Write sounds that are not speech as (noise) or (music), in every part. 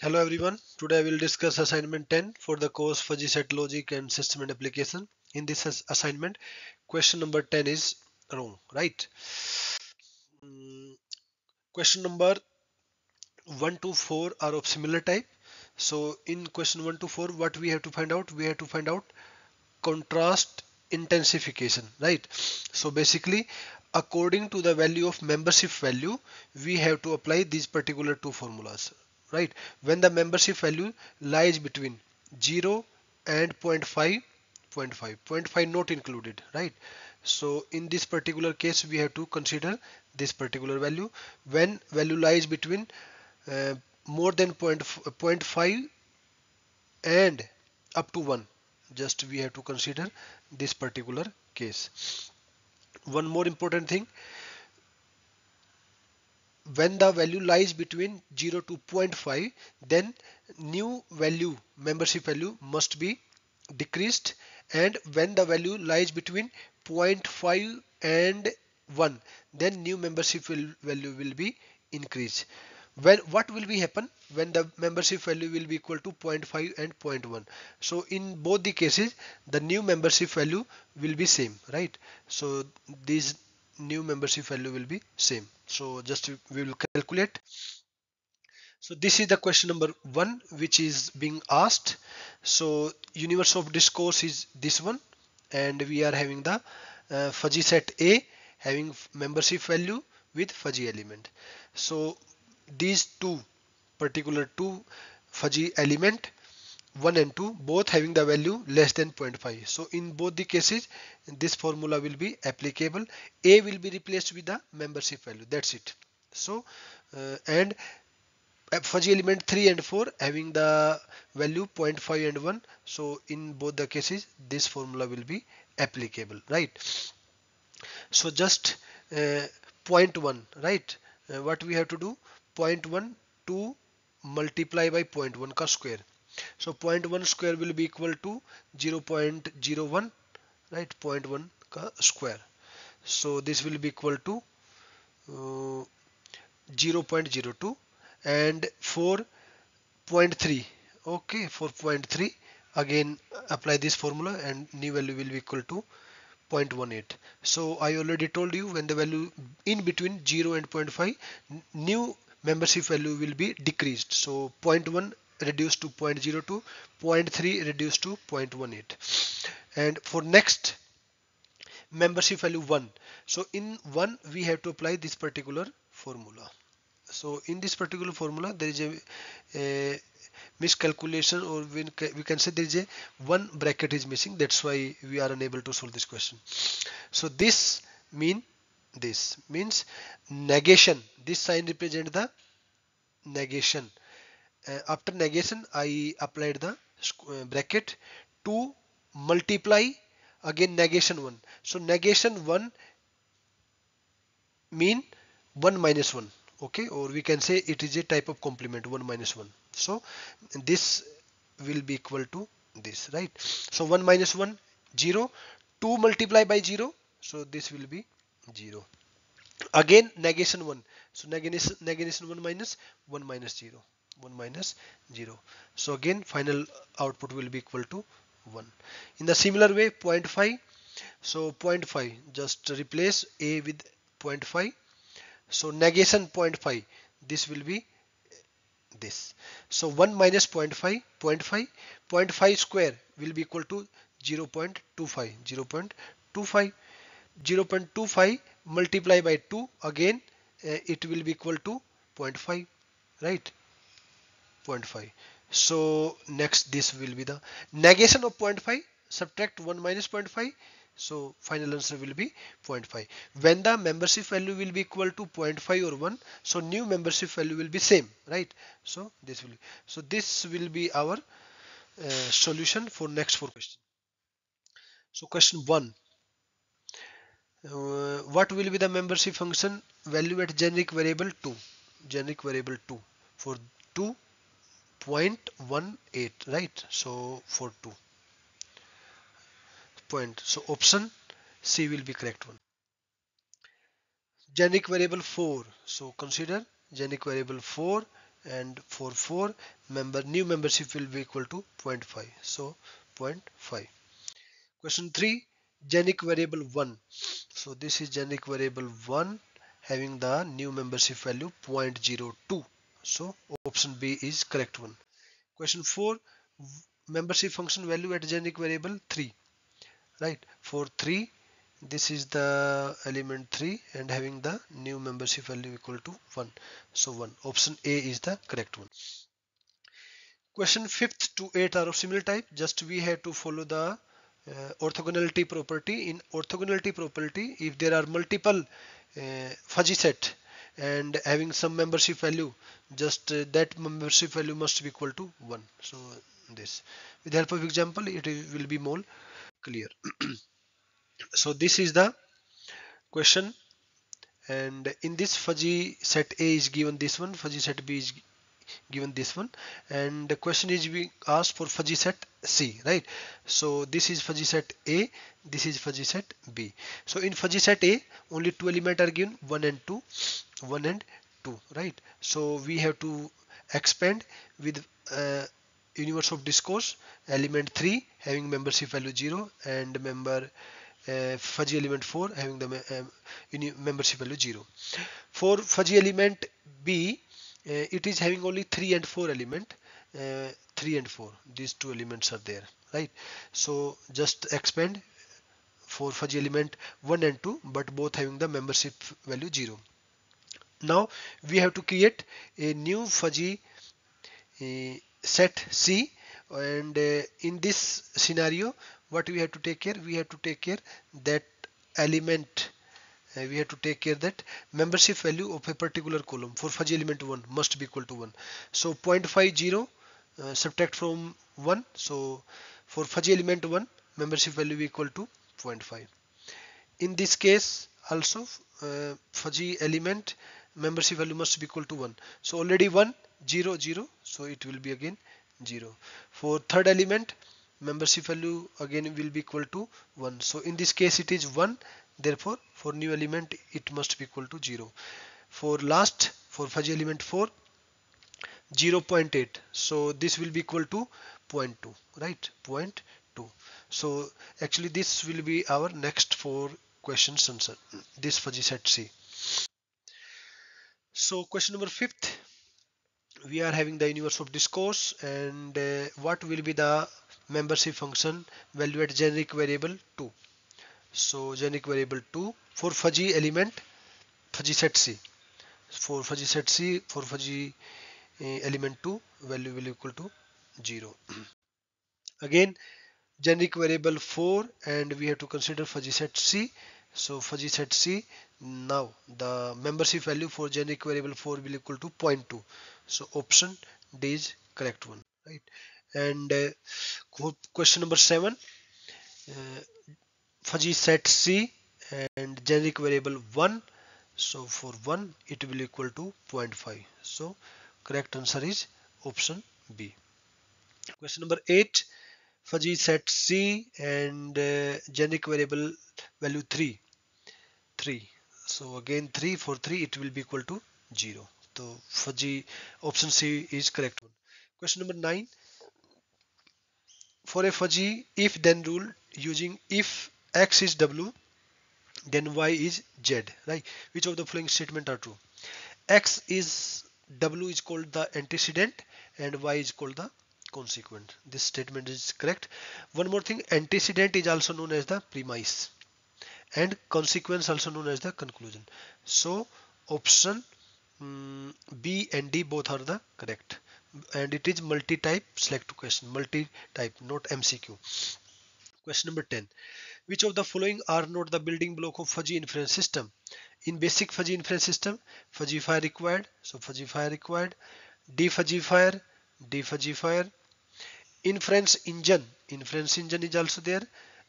Hello everyone. Today I will discuss assignment 10 for the course Fuzzy Set Logic and System and Application. In this assignment, question number 10 is wrong, right? Mm, question number 1 to 4 are of similar type. So in question 1 to 4, what we have to find out? We have to find out contrast intensification, right? So basically, according to the value of membership value, we have to apply these particular two formulas right? When the membership value lies between 0 and 0.5 0.5 0.5 not included right? So in this particular case we have to consider this particular value. When value lies between uh, more than 0.5 and up to 1 just we have to consider this particular case. One more important thing when the value lies between 0 to 0.5 then new value membership value must be decreased. And when the value lies between 0.5 and 1 then new membership value will be increased. When what will be happen when the membership value will be equal to 0.5 and 0.1 so in both the cases the new membership value will be same right? So these new membership value will be same so just we will calculate. So this is the question number one which is being asked. So universe of discourse is this one and we are having the uh, fuzzy set a having membership value with fuzzy element. So these two particular two fuzzy element 1 and 2 both having the value less than 0.5 so in both the cases this formula will be applicable. A will be replaced with the membership value. That's it. So uh, and fuzzy element 3 and 4 having the value 0.5 and 1 so in both the cases this formula will be applicable right? So just uh, 0.1 right? Uh, what we have to do? 0.1 to multiply by 0.1 ka square so 0.1 square will be equal to 0.01 right? 0.1 square. So this will be equal to uh, 0.02 and 4.3 okay 4.3 again apply this formula and new value will be equal to 0.18 so I already told you when the value in between 0 and 0.5 new membership value will be decreased. So 0.1 reduced to 0.02 0.3 reduced to 0.18 and for next membership value 1 so in 1 we have to apply this particular formula. So in this particular formula there is a, a miscalculation or we can say there is a one bracket is missing. That's why we are unable to solve this question. So this mean this. Means negation. This sign represent the negation uh, after negation I applied the uh, bracket to multiply again negation 1 so negation 1 mean 1 minus 1 okay? Or we can say it is a type of complement 1 minus 1 so this will be equal to this right? So 1 minus 1 0 2 multiply by 0 so this will be 0 again negation 1 so negation negation 1 minus 1 minus 0 1 minus 0 so again final output will be equal to 1 in the similar way 0.5 so 0.5 just replace a with 0.5 so negation 0.5 this will be this. So 1 minus 0.5 0.5 0.5 square will be equal to 0 0.25 0 0.25 0 0.25 multiply by 2 again uh, it will be equal to 0.5 right 0.5 so next this will be the negation of 0.5 subtract 1 minus 0.5 so final answer will be 0.5 when the membership value will be equal to 0.5 or 1 so new membership value will be same right? So this will so this will be our uh, solution for next four questions. So question 1 uh, what will be the membership function value at generic variable 2 generic variable 2 for 2 0.18 right? So for 2 point. So option C will be correct one. Generic variable 4 so consider generic variable 4 and for 4 member new membership will be equal to 0.5 so 0.5 question 3 generic variable 1 so this is generic variable 1 having the new membership value 0.02 so option B is correct one. Question 4 membership function value at generic variable 3 right for 3 this is the element 3 and having the new membership value equal to 1 so 1 option a is the correct one. Question 5th to 8 are of similar type. Just we have to follow the uh, orthogonality property. In orthogonality property if there are multiple uh, fuzzy set and having some membership value just uh, that membership value must be equal to 1 so this. With help of example it will be more clear. (clears throat) So this is the question. And in this fuzzy set A is given this one. Fuzzy set B is given this one. And the question is being asked for fuzzy set C right? So this is fuzzy set A this is fuzzy set B. So in fuzzy set A only two elements are given 1 and 2 1 and 2 right? So we have to expand with uh, universe of discourse element 3 having membership value 0 and member uh, fuzzy element 4 having the uh, membership value 0 for fuzzy element B it is having only 3 and 4 element. Uh, 3 and 4 these two elements are there right? So just expand. For fuzzy element 1 and 2 but both having the membership value 0 now we have to create a new fuzzy uh, set C. And uh, in this scenario what we have to take care we have to take care that element we have to take care that membership value of a particular column for fuzzy element 1 must be equal to 1 so 0.50 uh, subtract from 1 so for fuzzy element 1 membership value equal to 0.5 in this case also uh, fuzzy element membership value must be equal to 1 so already 1 0 0 so it will be again 0 for third element membership value again will be equal to 1 so in this case it is 1 therefore for new element it must be equal to 0 for last for fuzzy element 4 0.8 so this will be equal to 0.2 right? 0.2 so actually this will be our next four questions answer this fuzzy set C. So question number fifth. We are having the universe of discourse and uh, what will be the membership function value at generic variable 2 so generic variable 2 for fuzzy element fuzzy set C. For fuzzy set C for fuzzy uh, element 2 value will equal to 0 (clears throat) again generic variable 4 and we have to consider fuzzy set C. So fuzzy set C now the membership value for generic variable 4 will equal to 0.2 so option D is correct one right? And uh, question number 7 uh, fuzzy set C and generic variable 1 so for 1 it will equal to 0.5 so correct answer is option B. Question number 8 fuzzy set C and uh, generic variable value 3 3 so again 3 for 3 it will be equal to 0 so fuzzy option C is correct one. Question number 9 for a fuzzy if then rule using if x is w then y is z right? Which of the following statement are true? X is w is called the antecedent and y is called the consequent. This statement is correct. One more thing antecedent is also known as the premise and consequence also known as the conclusion. So option um, B and D both are the correct. And it is multi-type select question multi-type not MCQ question number 10 which of the following are not the building block of fuzzy inference system? In basic fuzzy inference system fuzzifier required so fuzzifier required defuzzifier defuzzifier inference engine inference engine is also there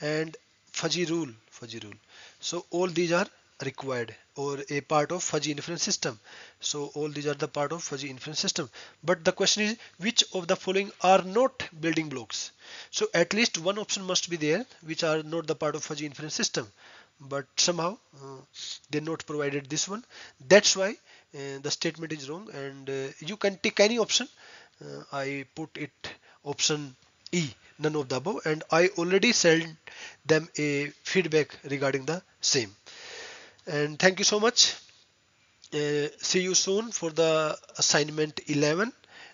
and fuzzy rule fuzzy rule. So all these are required or a part of fuzzy inference system. So all these are the part of fuzzy inference system. But the question is which of the following are not building blocks? So at least one option must be there which are not the part of fuzzy inference system. But somehow uh, they not provided this one. That's why uh, the statement is wrong. And uh, you can take any option. Uh, I put it option E none of the above. And I already sent them a feedback regarding the same and thank you so much. Uh, see you soon for the assignment 11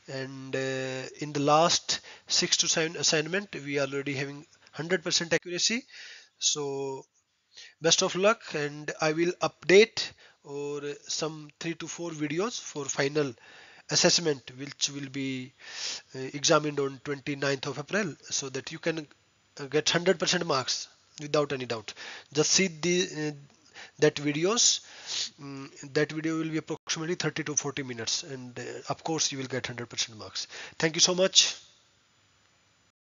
and uh, in the last six to seven assignment we are already having 100% accuracy. So best of luck and I will update or some three to four videos for final assessment which will be uh, examined on 29th of April so that you can uh, get 100% marks without any doubt. Just see the uh, that videos um, that video will be approximately 30 to 40 minutes and uh, of course you will get 100% marks. Thank you so much